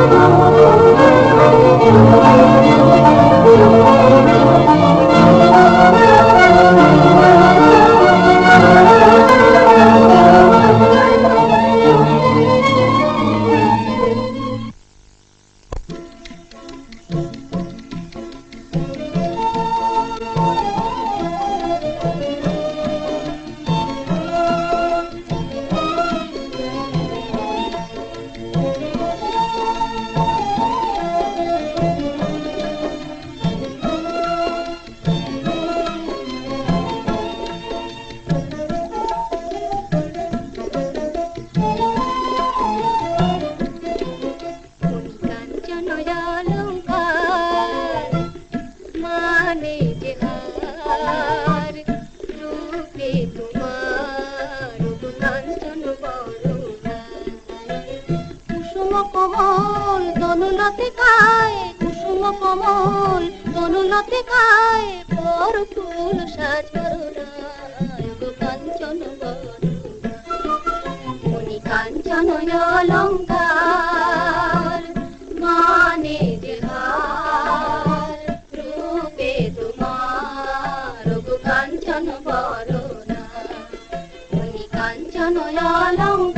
কাঞ্চন তনুলতে খায় কুসুম কমল পর ফুল কাঞ্চন মণি কাঞ্চন অলঙ্কার মানে যে রূপে তোমার। কাঞ্চন বরণা মণি কাঞ্চন অলঙ্কার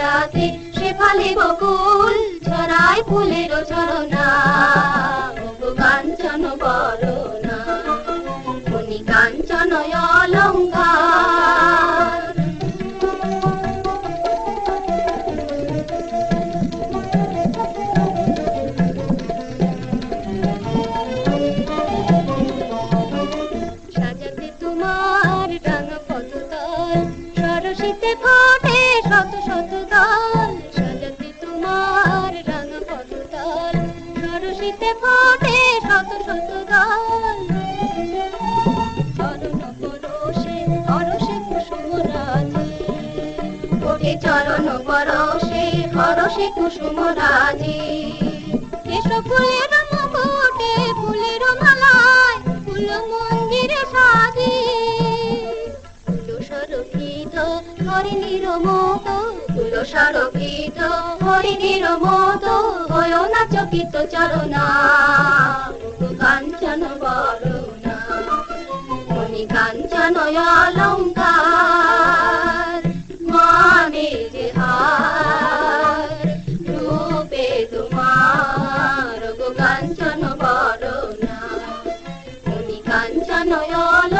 সাজাতে শেফালি বকুল ছড়াই ফুলের ঝরনা। কাঞ্চন কাঞ্চন সাজাতে তোমার রাঙা পদতল সরসিতে ফোটে শত শত সরসিতে ফোটে শত শত দল। চরণ পরশে হরসে কুসুম রাজি। চরণ পরশে কুসুম রাজি। এসো ফুলের মুকুটে, ফুলের মালায়, ফুল মন্দিরে সাজি। ফুল সরকিত হরিণীর মতো ফুল সরকিত হরিণীর মতো। পতিত চরণা কাঞ্চন বরণা। মনি কাঞ্চন অলঙ্কার মানে যে হার, রূপে তোমার গো কাঞ্চন বরণা। মনি কাঞ্চন অলঙ্কার